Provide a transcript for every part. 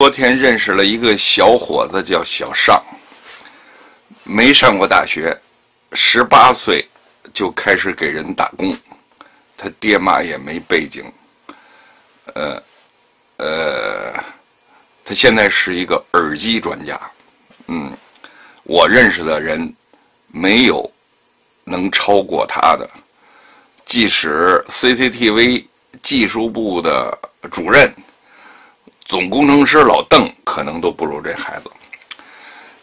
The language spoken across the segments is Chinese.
昨天认识了一个小伙子，叫小尚，没上过大学，十八岁就开始给人打工，他爹妈也没背景，呃，呃，他现在是一个耳机专家，嗯，我认识的人没有能超过他的，即使 CCTV 技术部的主任。总工程师老邓可能都不如这孩子。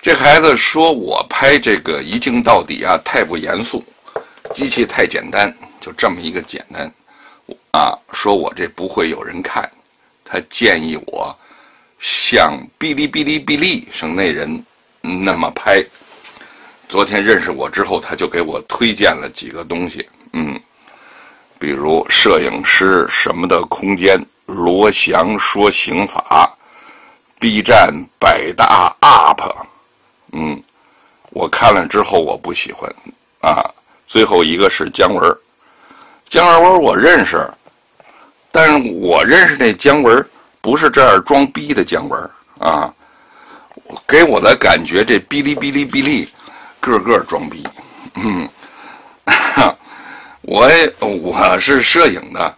这孩子说我拍这个一镜到底啊，太不严肃，机器太简单，就这么一个简单。啊，说我这不会有人看，他建议我像哔哩哔哩哔哩省内人那么拍。昨天认识我之后，他就给我推荐了几个东西，嗯，比如摄影师什么的空间。罗翔说刑法，B 站百大 UP，嗯，我看了之后我不喜欢啊。最后一个是姜文，姜文我认识，但是我认识那姜文不是这样装逼的姜文啊，给我的感觉这哔哩哔哩哔哩个个装逼，嗯，我我是摄影的。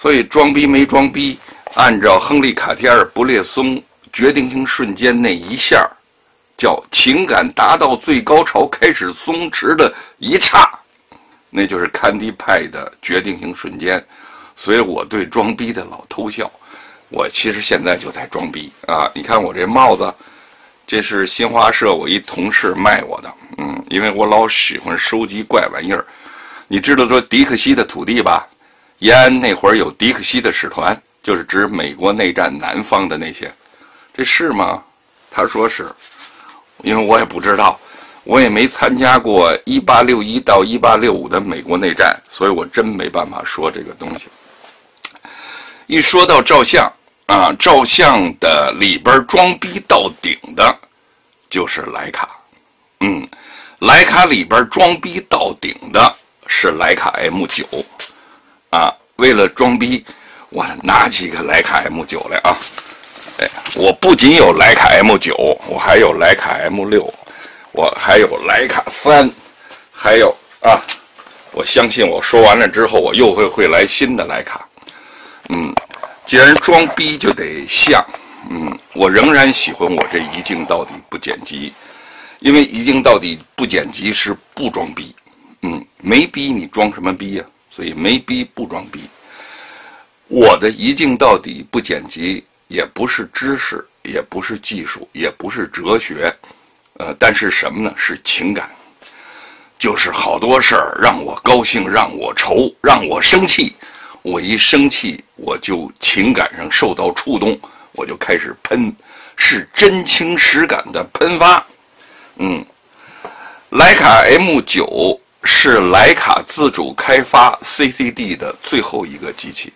所以装逼没装逼，按照亨利·卡提尔·布列松决定性瞬间那一下，叫情感达到最高潮开始松弛的一刹，那就是坎迪派的决定性瞬间。所以我对装逼的老偷笑。我其实现在就在装逼啊！你看我这帽子，这是新华社我一同事卖我的，嗯，因为我老喜欢收集怪玩意儿。你知道说迪克西的土地吧？延安那会儿有迪克西的使团，就是指美国内战南方的那些，这是吗？他说是，因为我也不知道，我也没参加过一八六一到一八六五的美国内战，所以我真没办法说这个东西。一说到照相啊，照相的里边装逼到顶的，就是徕卡，嗯，徕卡里边装逼到顶的是徕卡 M 九。啊，为了装逼，我拿起个徕卡 M 九来啊！哎，我不仅有徕卡 M 九，我还有徕卡 M 六，我还有徕卡三，还有啊！我相信我说完了之后，我又会会来新的徕卡。嗯，既然装逼就得像，嗯，我仍然喜欢我这一镜到底不剪辑，因为一镜到底不剪辑是不装逼。嗯，没逼你装什么逼呀？所以没逼不装逼，我的一镜到底不剪辑，也不是知识，也不是技术，也不是哲学，呃，但是什么呢？是情感，就是好多事儿让我高兴，让我愁，让我生气，我一生气我就情感上受到触动，我就开始喷，是真情实感的喷发，嗯，徕卡 M 九。是徕卡自主开发 CCD 的最后一个机器。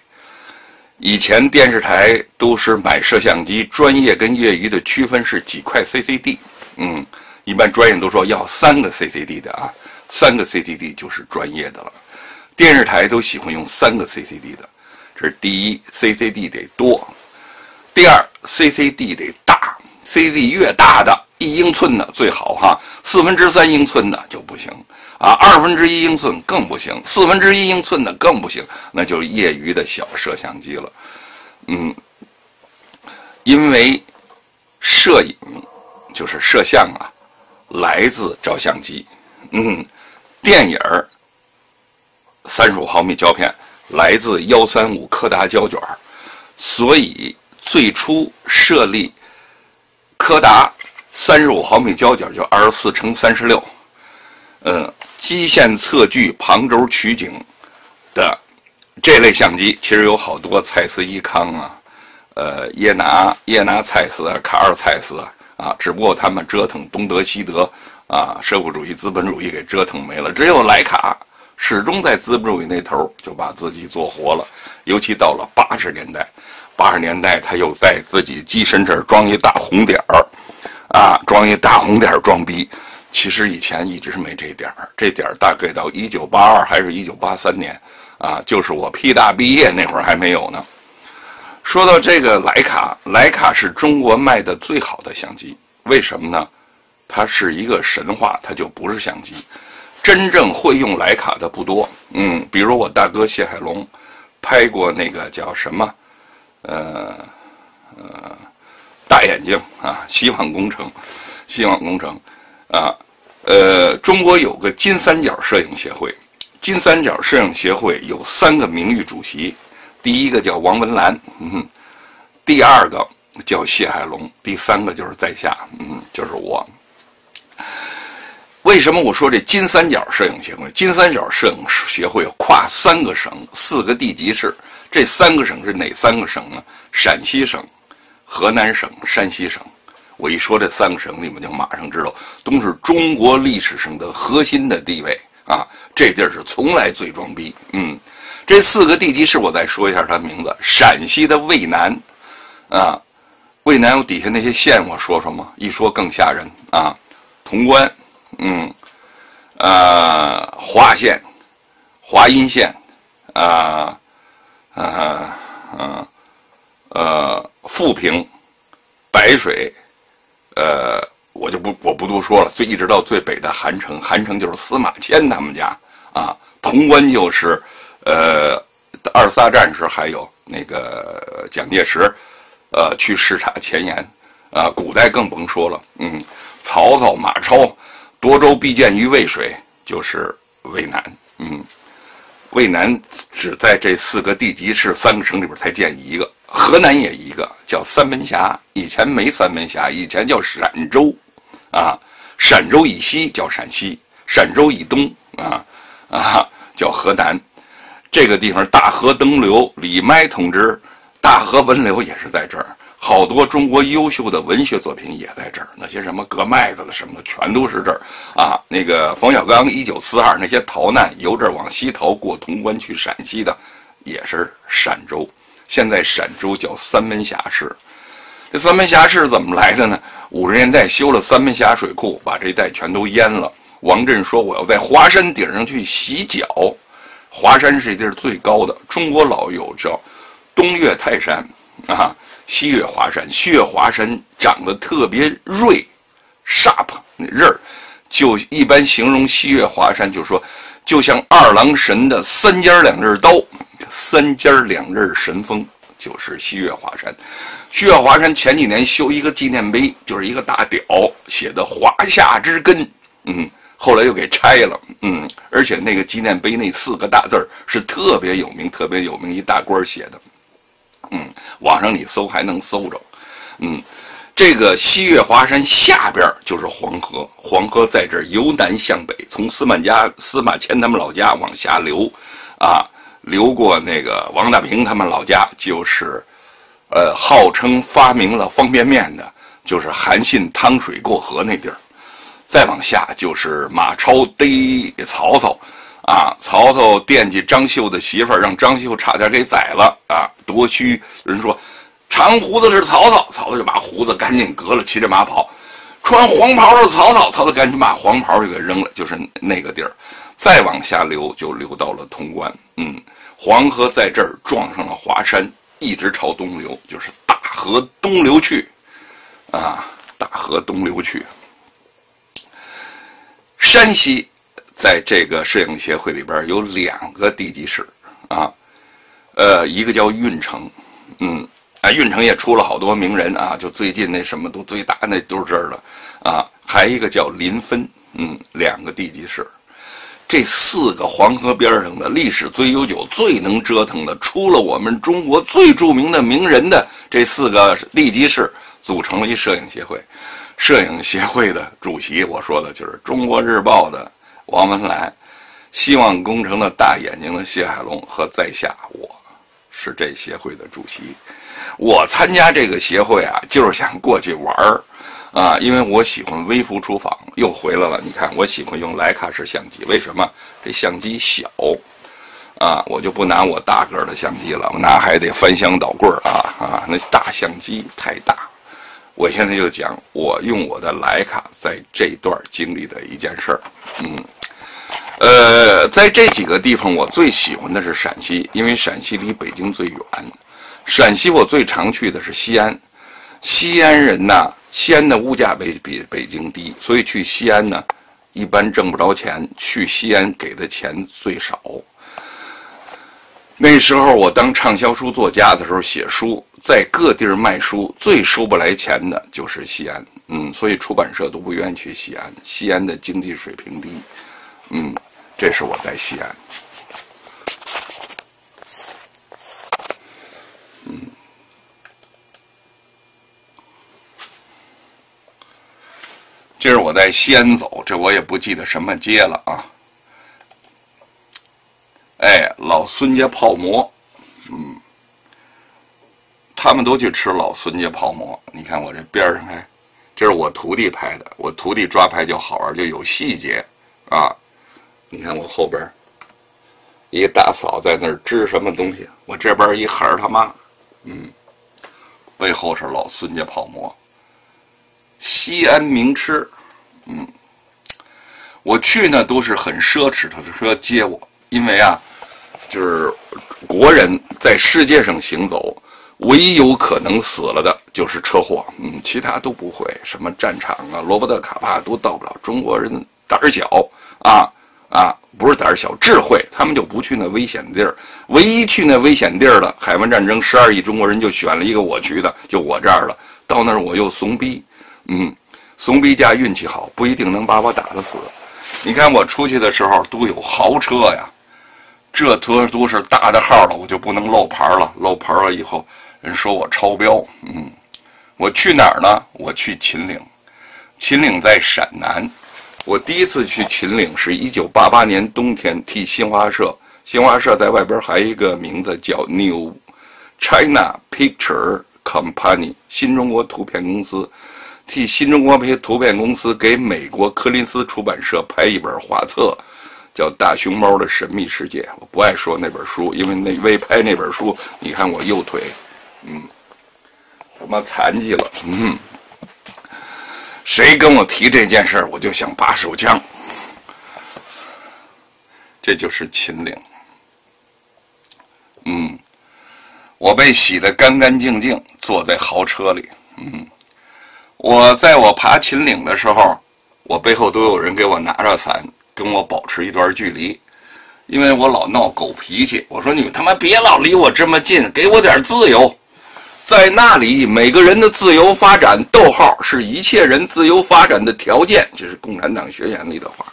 以前电视台都是买摄像机，专业跟业余的区分是几块 CCD。嗯，一般专业都说要三个 CCD 的啊，三个 CCD 就是专业的了。电视台都喜欢用三个 CCD 的，这是第一，CCD 得多；第二，CCD 得大，CCD 越大的一英寸的最好哈，四分之三英寸的就不行。啊，二分之一英寸更不行，四分之一英寸的更不行，那就是业余的小摄像机了。嗯，因为摄影就是摄像啊，来自照相机。嗯，电影儿三十五毫米胶片来自幺三五柯达胶卷所以最初设立柯达三十五毫米胶卷就二十四乘三十六。嗯。基线测距、旁轴取景的这类相机，其实有好多，蔡司、伊康啊，呃，耶拿、耶拿蔡司、卡尔蔡司啊，只不过他们折腾东德西德啊，社会主义、资本主义给折腾没了。只有徕卡始终在资本主义那头就把自己做活了。尤其到了八十年代，八十年代他又在自己机身这儿装一大红点儿，啊，装一大红点儿装逼。其实以前一直是没这点儿，这点儿大概到一九八二还是一九八三年，啊，就是我 P 大毕业那会儿还没有呢。说到这个徕卡，徕卡是中国卖的最好的相机，为什么呢？它是一个神话，它就不是相机。真正会用徕卡的不多，嗯，比如我大哥谢海龙，拍过那个叫什么，呃，呃，大眼睛啊，希望工程，希望工程，啊，呃，中国有个金三角摄影协会，金三角摄影协会有三个名誉主席，第一个叫王文澜，嗯，第二个叫谢海龙，第三个就是在下，嗯，就是我。为什么我说这金三角摄影协会？金三角摄影协会跨三个省、四个地级市，这三个省是哪三个省呢？陕西省、河南省、山西省。我一说这三个省，你们就马上知道，都是中国历史上的核心的地位啊！这地儿是从来最装逼。嗯，这四个地级市，我再说一下它名字：陕西的渭南，啊，渭南有底下那些县，我说说嘛，一说更吓人啊，潼关。嗯，呃，华县、华阴县，啊，呃，呃，呃，富平、白水，呃，我就不我不多说了。最一直到最北的韩城，韩城就是司马迁他们家啊。潼关就是，呃，二十大战时还有那个蒋介石，呃，去视察前沿，啊，古代更甭说了。嗯，曹操、马超。涿州必见于渭水，就是渭南。嗯，渭南只在这四个地级市三个省里边才建一个，河南也一个，叫三门峡。以前没三门峡，以前叫陕州，啊，陕州以西叫陕西，陕州以东啊啊叫河南。这个地方大河东流，李麦同志，大河奔流也是在这儿。好多中国优秀的文学作品也在这儿，那些什么割麦子的什么的，全都是这儿啊。那个冯小刚一九四二那些逃难由这儿往西逃过潼关去陕西的，也是陕州。现在陕州叫三门峡市。这三门峡市怎么来的呢？五十年代修了三门峡水库，把这一带全都淹了。王震说：“我要在华山顶上去洗脚。”华山是地儿最高的，中国老有叫东岳泰山啊。西岳华山，西岳华山长得特别锐，sharp 那刃儿，就一般形容西岳华山，就说就像二郎神的三尖两刃刀，三尖两刃神锋就是西岳华山。西岳华山前几年修一个纪念碑，就是一个大屌写的“华夏之根”，嗯，后来又给拆了，嗯，而且那个纪念碑那四个大字是特别有名，特别有名，一大官写的。嗯，网上你搜还能搜着，嗯，这个西岳华山下边就是黄河，黄河在这儿由南向北，从司马家司马迁他们老家往下流，啊，流过那个王大平他们老家，就是，呃，号称发明了方便面的，就是韩信趟水过河那地儿，再往下就是马超逮曹操。啊！曹操惦记张绣的媳妇儿，让张绣差点给宰了啊！夺须，人说长胡子的是曹操，曹操就把胡子赶紧割了，骑着马跑。穿黄袍的曹操，曹操赶紧把黄袍就给扔了，就是那个地儿。再往下流，就流到了潼关。嗯，黄河在这儿撞上了华山，一直朝东流，就是大河东流去。啊，大河东流去。山西。在这个摄影协会里边有两个地级市，啊，呃，一个叫运城，嗯，啊，运城也出了好多名人啊，就最近那什么都最大那都是这儿的，啊，还一个叫临汾，嗯，两个地级市，这四个黄河边上的历史最悠久、最能折腾的，出了我们中国最著名的名人的这四个地级市，组成了一摄影协会，摄影协会的主席，我说的就是《中国日报》的。王文澜，希望工程的大眼睛的谢海龙和在下，我是这协会的主席。我参加这个协会啊，就是想过去玩儿啊，因为我喜欢微服出访。又回来了，你看，我喜欢用徕卡式相机，为什么？这相机小啊，我就不拿我大个的相机了，我拿还得翻箱倒柜啊啊，那大相机太大。我现在就讲我用我的徕卡在这段经历的一件事儿，嗯。呃，在这几个地方，我最喜欢的是陕西，因为陕西离北京最远。陕西我最常去的是西安，西安人呐，西安的物价比比北京低，所以去西安呢，一般挣不着钱，去西安给的钱最少。那时候我当畅销书作家的时候写书，在各地儿卖书，最收不来钱的就是西安。嗯，所以出版社都不愿意去西安，西安的经济水平低。嗯，这是我在西安。这是我在西安走，这我也不记得什么街了啊。哎，老孙家泡馍，嗯，他们都去吃老孙家泡馍。你看我这边上，哎，这是我徒弟拍的。我徒弟抓拍就好玩，就有细节啊。你看我后边，一个大嫂在那儿支什么东西，我这边一孩儿他妈，嗯，背后是老孙家泡馍，西安名吃，嗯，我去呢都是很奢侈的车接我，因为啊。就是国人在世界上行走，唯一有可能死了的就是车祸，嗯，其他都不会。什么战场啊，罗伯特卡帕都到不了。中国人胆儿小啊啊，不是胆儿小，智慧，他们就不去那危险地儿。唯一去那危险地儿的，海湾战争，十二亿中国人就选了一个我去的，就我这儿了。到那儿我又怂逼，嗯，怂逼加运气好，不一定能把我打得死。你看我出去的时候都有豪车呀。这都都是大的号了，我就不能露牌了。露牌了以后，人说我超标。嗯，我去哪儿呢？我去秦岭。秦岭在陕南。我第一次去秦岭是一九八八年冬天，替新华社。新华社在外边还有一个名字叫 New China Picture Company，新中国图片公司，替新中国图片公司给美国柯林斯出版社拍一本画册。叫《大熊猫的神秘世界》，我不爱说那本书，因为那为拍那本书，你看我右腿，嗯，他妈残疾了，嗯，谁跟我提这件事儿，我就想拔手枪。这就是秦岭，嗯，我被洗得干干净净，坐在豪车里，嗯，我在我爬秦岭的时候，我背后都有人给我拿着伞。跟我保持一段距离，因为我老闹狗脾气。我说你他妈别老离我这么近，给我点自由。在那里，每个人的自由发展，逗号是一切人自由发展的条件。这是共产党宣言里的话。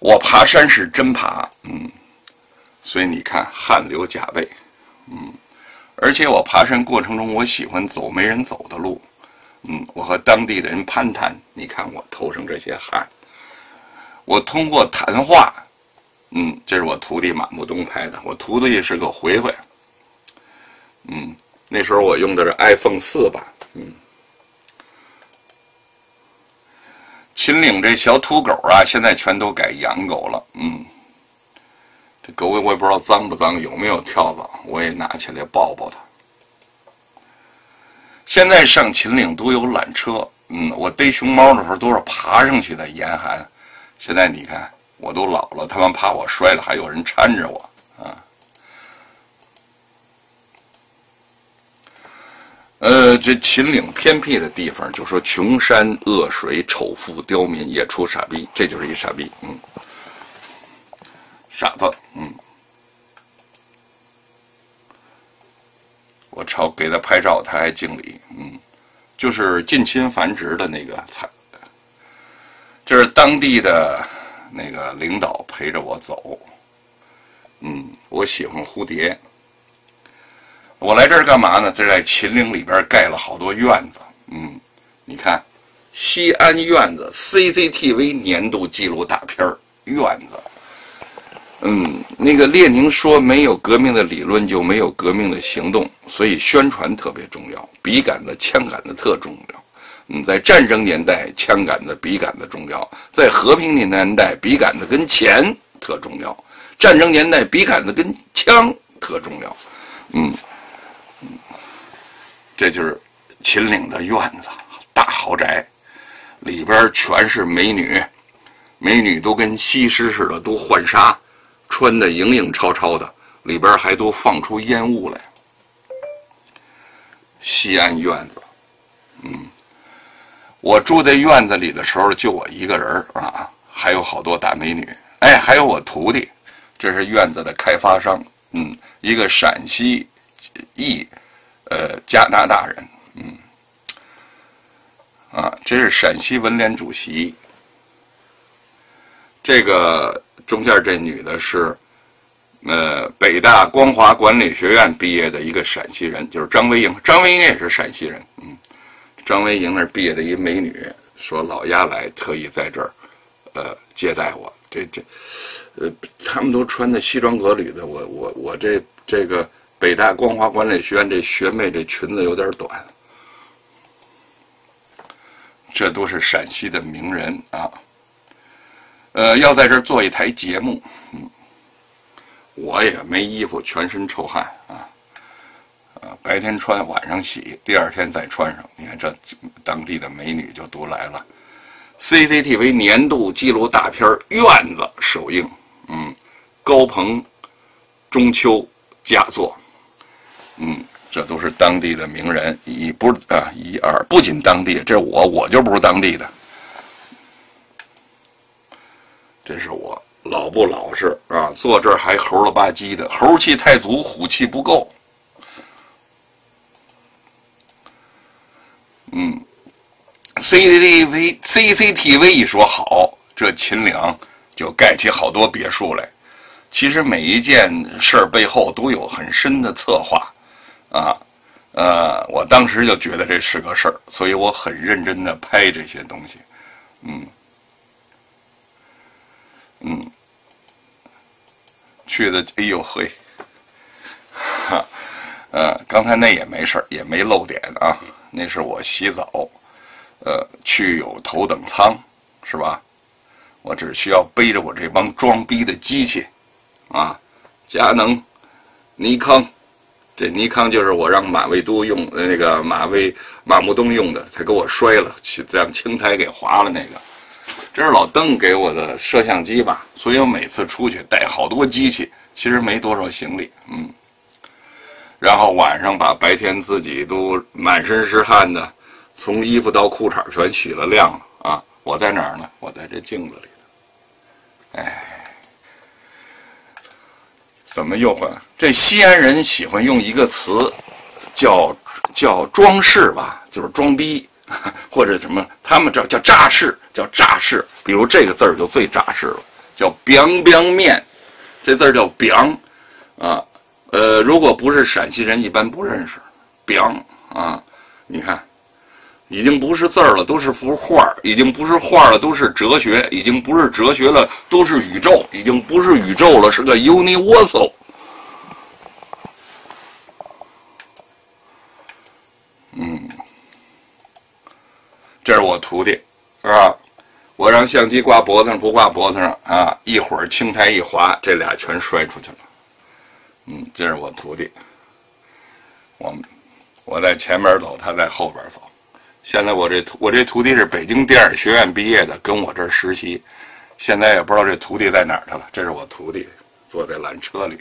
我爬山是真爬，嗯，所以你看汗流浃背，嗯，而且我爬山过程中，我喜欢走没人走的路。嗯，我和当地的人攀谈，你看我头上这些汗。我通过谈话，嗯，这是我徒弟马木东拍的。我徒弟是个回回，嗯，那时候我用的是 iPhone 四吧，嗯。秦岭这小土狗啊，现在全都改养狗了，嗯。这狗我也不知道脏不脏，有没有跳蚤，我也拿起来抱抱它。现在上秦岭都有缆车，嗯，我逮熊猫的时候都是爬上去的，严寒。现在你看，我都老了，他们怕我摔了，还有人搀着我啊。呃，这秦岭偏僻的地方，就说穷山恶水、丑妇刁民，也出傻逼，这就是一傻逼，嗯，傻子，嗯。我朝给他拍照，他还敬礼。嗯，就是近亲繁殖的那个彩，这是当地的那个领导陪着我走。嗯，我喜欢蝴蝶。我来这儿干嘛呢？这在秦岭里边盖了好多院子。嗯，你看，西安院子 CCTV 年度纪录大片院子。嗯，那个列宁说，没有革命的理论就没有革命的行动，所以宣传特别重要，笔杆子、枪杆子特重要。嗯，在战争年代，枪杆子、笔杆子重要；在和平年代，笔杆子跟钱特重要。战争年代，笔杆子跟枪特重要。嗯嗯，这就是秦岭的院子，大豪宅，里边全是美女，美女都跟西施似的，都换纱。穿的影影绰绰的，里边还都放出烟雾来。西安院子，嗯，我住在院子里的时候就我一个人啊，还有好多大美女，哎，还有我徒弟，这是院子的开发商，嗯，一个陕西裔，呃，加拿大人，嗯，啊，这是陕西文联主席，这个中间这女的是。呃，北大光华管理学院毕业的一个陕西人，就是张维迎。张维迎也是陕西人，嗯，张维迎那毕业的一美女，说老丫来，特意在这儿，呃，接待我。这这，呃，他们都穿的西装革履的，我我我这这个北大光华管理学院这学妹这裙子有点短。这都是陕西的名人啊，呃，要在这儿做一台节目，嗯。我也没衣服，全身臭汗啊！呃，白天穿，晚上洗，第二天再穿上。你看这当地的美女就都来了。CCTV 年度纪录大片《院子》首映，嗯，高鹏中秋佳作，嗯，这都是当地的名人，一不是啊，一二，不仅当地，这我我就不是当地的，这是我。老不老实啊？坐这儿还猴了吧唧的，猴气太足，虎气不够。嗯，CCTV CCTV 一说好，这秦岭就盖起好多别墅来。其实每一件事儿背后都有很深的策划啊。呃，我当时就觉得这是个事儿，所以我很认真的拍这些东西。嗯。嗯，去的哎呦嘿，哈，呃，刚才那也没事也没漏点啊。那是我洗澡，呃，去有头等舱，是吧？我只需要背着我这帮装逼的机器，啊，佳能、尼康，这尼康就是我让马未都用那个马未马木东用的，他给我摔了，让青苔给划了那个。这是老邓给我的摄像机吧，所以我每次出去带好多机器，其实没多少行李，嗯。然后晚上把白天自己都满身是汗的，从衣服到裤衩全洗了晾了啊！我在哪儿呢？我在这镜子里哎，怎么又换？这西安人喜欢用一个词，叫叫装饰吧，就是装逼。或者什么，他们这叫诈式，叫诈式。比如这个字儿就最诈式了，叫 “biang biang 面”，这字儿叫 “biang”，啊，呃，如果不是陕西人，一般不认识 “biang” 啊。你看，已经不是字儿了，都是幅画儿；已经不是画儿了，都是哲学；已经不是哲学了，都是宇宙；已经不是宇宙了，是个 universal。嗯。这是我徒弟，是吧？我让相机挂脖子上，不挂脖子上啊！一会儿青苔一滑，这俩全摔出去了。嗯，这是我徒弟。我我在前面走，他在后边走。现在我这徒我这徒弟是北京电影学院毕业的，跟我这儿实习。现在也不知道这徒弟在哪儿去了。这是我徒弟，坐在缆车里。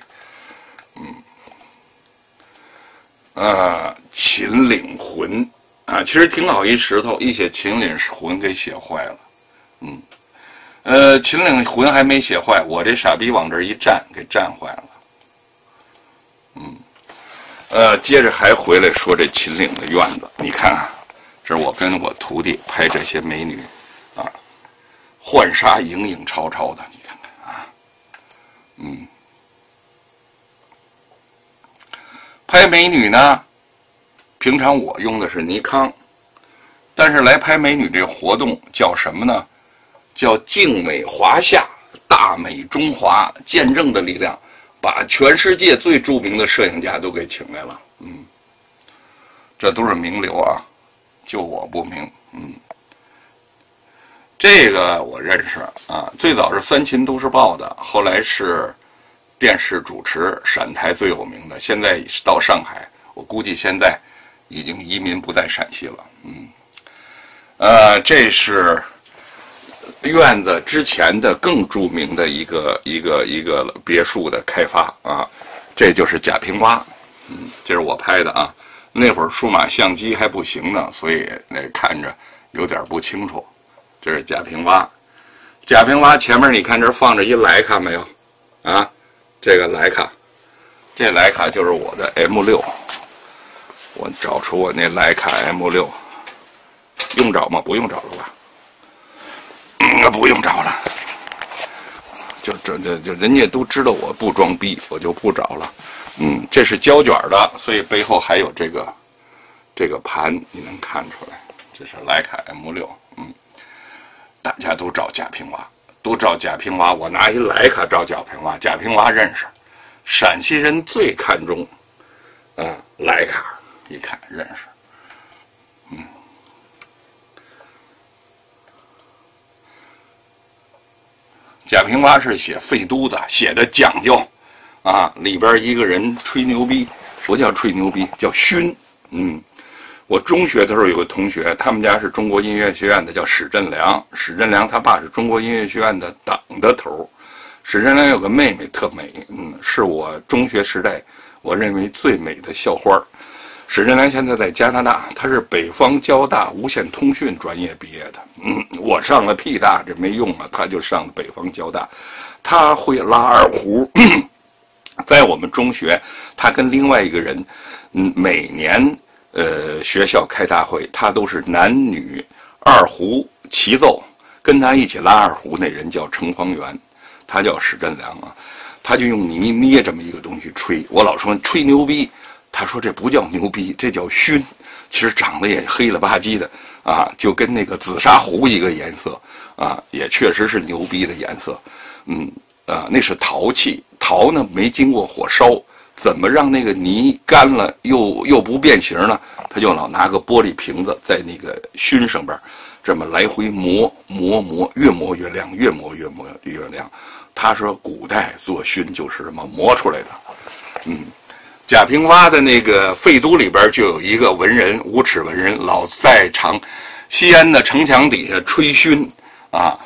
嗯，啊，秦岭魂。啊，其实挺好一石头，一写秦岭魂给写坏了，嗯，呃，秦岭魂还没写坏，我这傻逼往这一站，给站坏了，嗯，呃，接着还回来说这秦岭的院子，你看啊，这是我跟我徒弟拍这些美女，啊，浣纱影影绰绰的，你看看啊，嗯，拍美女呢。平常我用的是尼康，但是来拍美女这活动叫什么呢？叫静美华夏，大美中华，见证的力量，把全世界最著名的摄影家都给请来了。嗯，这都是名流啊，就我不明。嗯，这个我认识啊，最早是三秦都市报的，后来是电视主持，陕台最有名的，现在到上海，我估计现在。已经移民不在陕西了，嗯，呃，这是院子之前的更著名的一个一个一个别墅的开发啊，这就是贾平凹，嗯，这是我拍的啊。那会儿数码相机还不行呢，所以那看着有点不清楚。这是贾平凹，贾平凹前面你看这放着一徕卡没有？啊，这个徕卡，这徕卡就是我的 M 六。我找出我那徕卡 M 六，用找吗？不用找了吧？嗯，不用找了。就这这就人家都知道我不装逼，我就不找了。嗯，这是胶卷的，所以背后还有这个这个盘，你能看出来，这是徕卡 M 六。嗯，大家都找贾平凹，都找贾平凹。我拿一徕卡找贾平凹，贾平凹认识。陕西人最看重，嗯，徕卡，一看认识。嗯，贾平凹是写废都的，写的讲究。啊，里边一个人吹牛逼，不叫吹牛逼，叫熏。嗯，我中学的时候有个同学，他们家是中国音乐学院的，叫史振良。史振良他爸是中国音乐学院的党的头。史振良有个妹妹特美，嗯，是我中学时代我认为最美的校花。史振良现在在加拿大，他是北方交大无线通讯专业毕业的。嗯，我上了屁大这没用啊，他就上了北方交大，他会拉二胡。在我们中学，他跟另外一个人，嗯，每年呃学校开大会，他都是男女二胡齐奏，跟他一起拉二胡那人叫程方圆，他叫史振良啊，他就用泥捏这么一个东西吹。我老说吹牛逼，他说这不叫牛逼，这叫熏。其实长得也黑了吧唧的啊，就跟那个紫砂壶一个颜色啊，也确实是牛逼的颜色，嗯。啊，那是陶器，陶呢没经过火烧，怎么让那个泥干了又又不变形呢？他就老拿个玻璃瓶子在那个熏上边，这么来回磨磨磨，越磨越亮，越磨越磨越亮。他说古代做熏就是这么磨出来的。嗯，贾平凹的那个废都里边就有一个文人，无耻文人，老在长西安的城墙底下吹熏啊。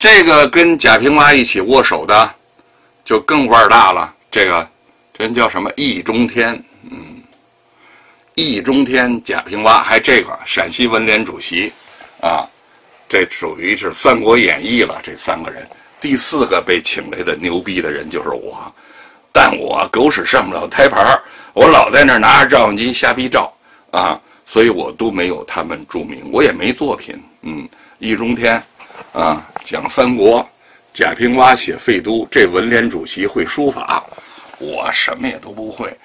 这个跟贾平凹一起握手的，就更腕儿大了。这个，这人叫什么？易中天。嗯，易中天、贾平凹，还这个陕西文联主席，啊，这属于是《三国演义》了。这三个人，第四个被请来的牛逼的人就是我，但我狗屎上不了台牌我老在那儿拿着照相机瞎逼照啊，所以我都没有他们著名，我也没作品。嗯，易中天。啊，讲三国，贾平凹写废都，这文联主席会书法，我什么也都不会，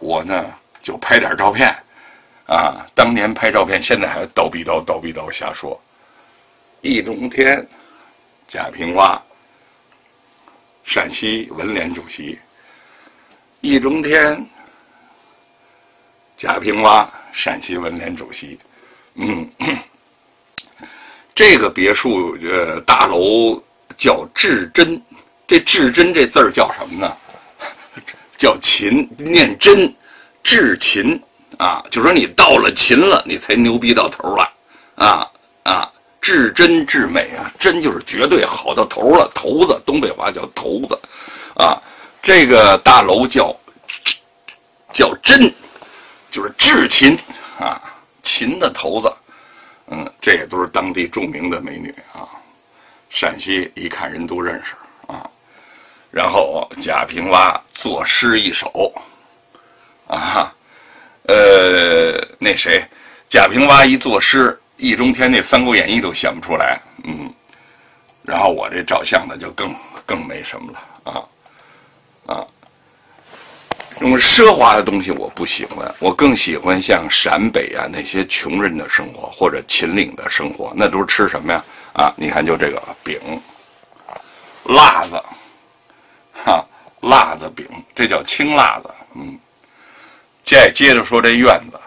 我呢就拍点照片，啊，当年拍照片，现在还叨逼叨叨逼叨瞎说。易中天，贾平凹，陕西文联主席。易中天，贾平凹，陕西文联主席。嗯。这个别墅呃大楼叫至真，这至真这字儿叫什么呢？叫秦，念真，至秦啊，就说你到了秦了，你才牛逼到头了啊啊，至真至美啊，真就是绝对好到头了，头子，东北话叫头子啊，这个大楼叫叫真，就是至秦啊，秦的头子。嗯，这也都是当地著名的美女啊，陕西一看人都认识啊。然后贾平凹作诗一首，啊，呃，那谁，贾平凹一作诗，易中天那《三国演义》都想不出来，嗯。然后我这照相的就更更没什么了啊，啊。用奢华的东西我不喜欢，我更喜欢像陕北啊那些穷人的生活，或者秦岭的生活，那都是吃什么呀？啊，你看就这个饼，辣子，哈，辣子饼，这叫青辣子。嗯，再接着说这院子，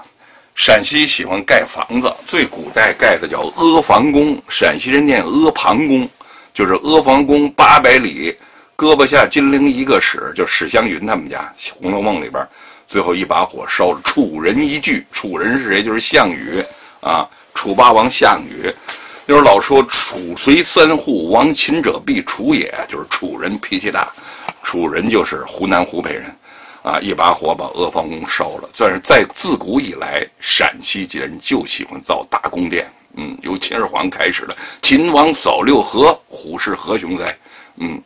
陕西喜欢盖房子，最古代盖的叫阿房宫，陕西人念阿房宫，就是阿房宫八百里。胳膊下金陵一个史，就史湘云他们家《红楼梦》里边，最后一把火烧了楚人一句。楚人是谁？就是项羽啊，楚霸王项羽。就是老说楚随三户，亡秦者必楚也，就是楚人脾气大，楚人就是湖南湖北人，啊，一把火把阿房宫烧了。算是在自古以来，陕西人就喜欢造大宫殿，嗯，由秦始皇开始的。秦王扫六合，虎视何雄哉？嗯，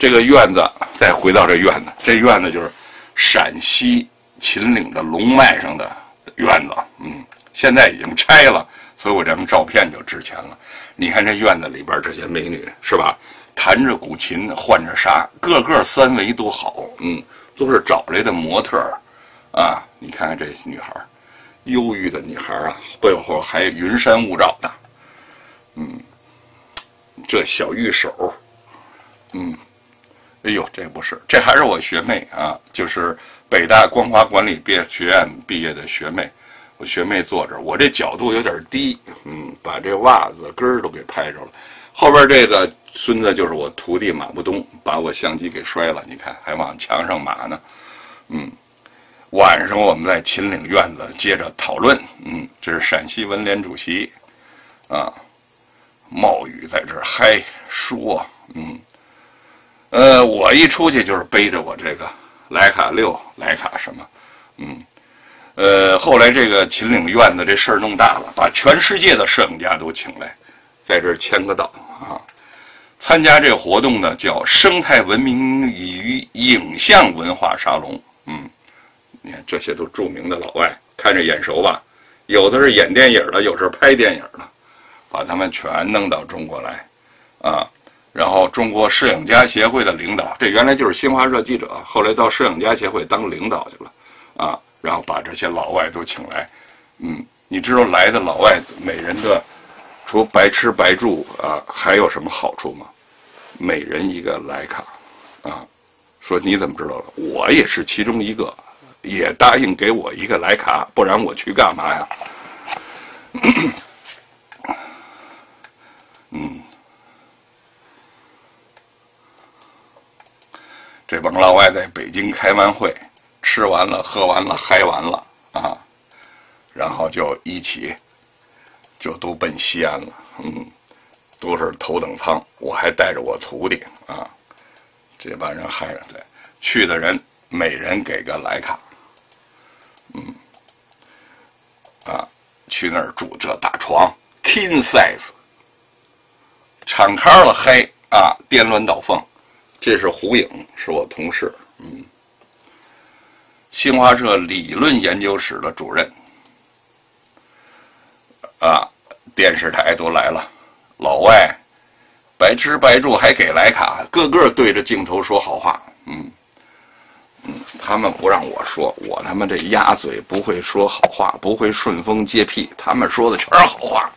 这个院子再回到这院子，这院子就是陕西秦岭的龙脉上的院子，嗯，现在已经拆了。所以我这张照片就值钱了。你看这院子里边这些美女是吧？弹着古琴，换着纱，个个三围都好，嗯，都是找来的模特儿啊。你看看这女孩，忧郁的女孩啊，背后还云山雾罩的，嗯，这小玉手，嗯，哎呦，这不是，这还是我学妹啊，就是北大光华管理毕业学院毕业的学妹。我学妹坐着，我这角度有点低，嗯，把这袜子跟儿都给拍着了。后边这个孙子就是我徒弟马步东，把我相机给摔了，你看还往墙上码呢，嗯。晚上我们在秦岭院子接着讨论，嗯，这是陕西文联主席，啊，冒雨在这儿嗨说，嗯，呃，我一出去就是背着我这个徕卡六、徕卡什么，嗯。呃，后来这个秦岭院子这事儿弄大了，把全世界的摄影家都请来，在这儿签个到啊。参加这活动呢，叫生态文明与影像文化沙龙。嗯，你看这些都著名的老外，看着眼熟吧？有的是演电影的，有是拍电影的，把他们全弄到中国来啊。然后中国摄影家协会的领导，这原来就是新华社记者，后来到摄影家协会当领导去了啊。然后把这些老外都请来，嗯，你知道来的老外每人的，除白吃白住啊，还有什么好处吗？每人一个徕卡，啊，说你怎么知道的？我也是其中一个，也答应给我一个徕卡，不然我去干嘛呀？嗯，这帮老外在北京开完会。吃完了，喝完了，嗨完了啊，然后就一起，就都奔西安了。嗯，都是头等舱，我还带着我徒弟啊，这帮人嗨着对，去的人每人给个徕卡，嗯，啊，去那儿住这大床，king size，敞开了嗨啊，颠鸾倒凤，这是胡颖，是我同事，嗯。新华社理论研究室的主任，啊，电视台都来了，老外白吃白住还给徕卡，个个对着镜头说好话，嗯，嗯，他们不让我说，我他妈这鸭嘴不会说好话，不会顺风接屁，他们说的全是好话。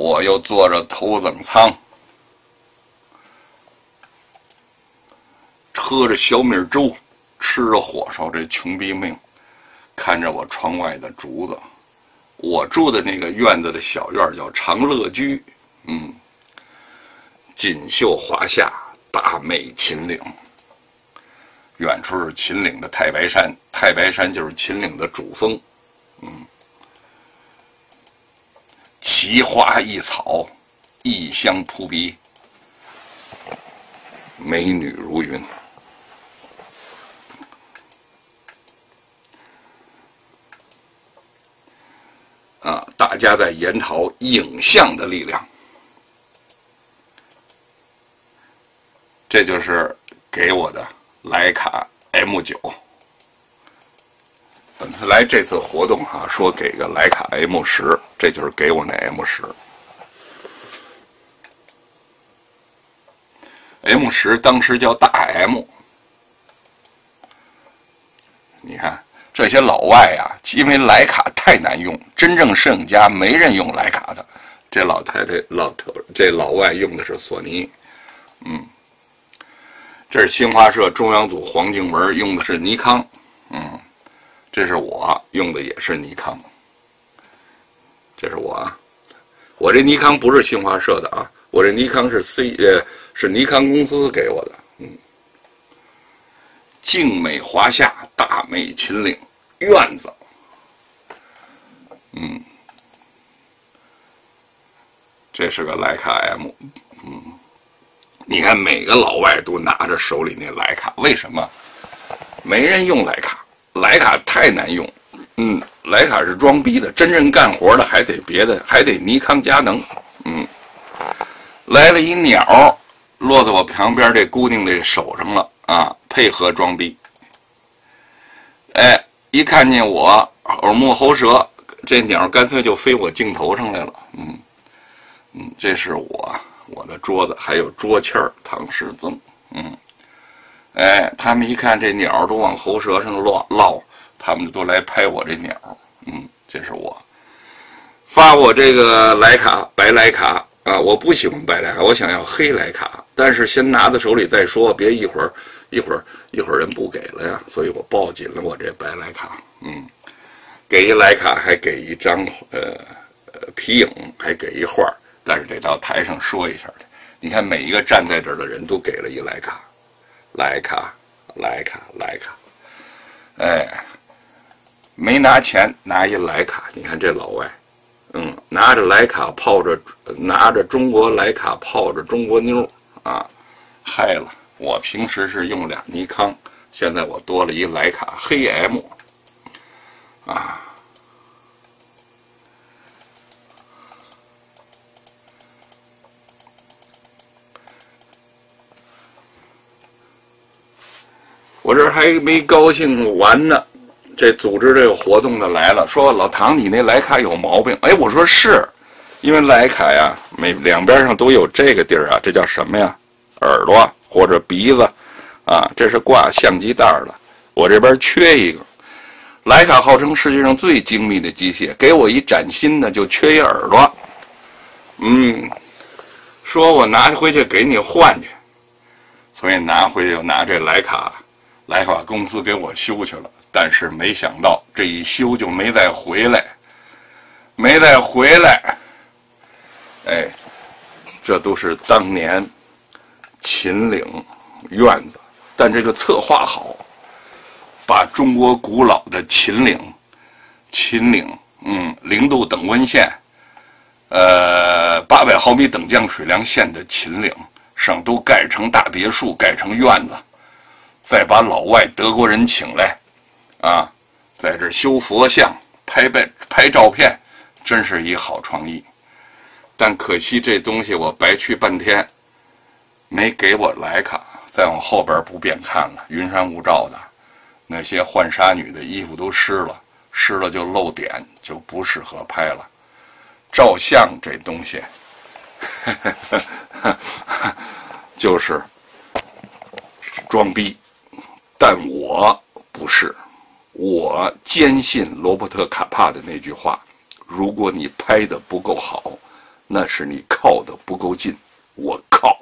我又坐着头等舱。喝着小米粥，吃着火烧，这穷逼命，看着我窗外的竹子。我住的那个院子的小院叫长乐居，嗯，锦绣华夏，大美秦岭。远处是秦岭的太白山，太白山就是秦岭的主峰，嗯，奇花异草，异香扑鼻，美女如云。啊！大家在研讨影像的力量，这就是给我的徕卡 M 九。本次来这次活动哈，说给个徕卡 M 十，这就是给我那 M 十。M 十当时叫大 M，你看。这些老外呀，因为徕卡太难用，真正摄影家没人用徕卡的。这老太太、老头、这老外用的是索尼，嗯，这是新华社中央组黄静文用的是尼康，嗯，这是我用的也是尼康，这是我，我这尼康不是新华社的啊，我这尼康是 C 呃是尼康公司给我的，嗯。静美华夏，大美秦岭，院子，嗯，这是个徕卡 M，嗯，你看每个老外都拿着手里那徕卡，为什么？没人用徕卡，徕卡太难用。嗯，徕卡是装逼的，真正干活的还得别的，还得尼康、佳能。嗯，来了一鸟，落在我旁边这姑娘的手上了啊，配合装逼。哎，一看见我耳目喉舌，这鸟干脆就飞我镜头上来了。嗯，嗯，这是我我的桌子，还有桌签儿、唐诗曾。嗯。哎，他们一看这鸟都往喉舌上落落，他们都来拍我这鸟。嗯，这是我发我这个徕卡白徕卡啊！我不喜欢白徕卡，我想要黑徕卡。但是先拿在手里再说，别一会儿一会儿一会儿人不给了呀。所以我抱紧了我这白徕卡。嗯，给一徕卡，还给一张呃呃皮影，还给一画但是得到台上说一下。你看每一个站在这儿的人都给了一徕卡。徕卡，徕卡，徕卡，哎，没拿钱，拿一徕卡。你看这老外，嗯，拿着徕卡泡着，拿着中国徕卡泡着中国妞啊，嗨了。我平时是用俩尼康，现在我多了一徕卡黑 M，啊。还没高兴完呢，这组织这个活动的来了，说老唐你那徕卡有毛病。哎，我说是，因为徕卡呀，每两边上都有这个地儿啊，这叫什么呀？耳朵或者鼻子，啊，这是挂相机袋的。我这边缺一个。徕卡号称世界上最精密的机械，给我一崭新的就缺一耳朵。嗯，说我拿回去给你换去，所以拿回去又拿这徕卡。来把公司给我修去了，但是没想到这一修就没再回来，没再回来。哎，这都是当年秦岭院子，但这个策划好，把中国古老的秦岭、秦岭，嗯，零度等温线，呃，八百毫米等降水量线的秦岭上都盖成大别墅，盖成院子。再把老外德国人请来，啊，在这修佛像、拍背、拍照片，真是一好创意。但可惜这东西我白去半天，没给我来卡。再往后边不便看了，云山雾罩的，那些浣纱女的衣服都湿了，湿了就露点，就不适合拍了。照相这东西，就是装逼。但我不是，我坚信罗伯特·卡帕的那句话：如果你拍的不够好，那是你靠的不够近。我靠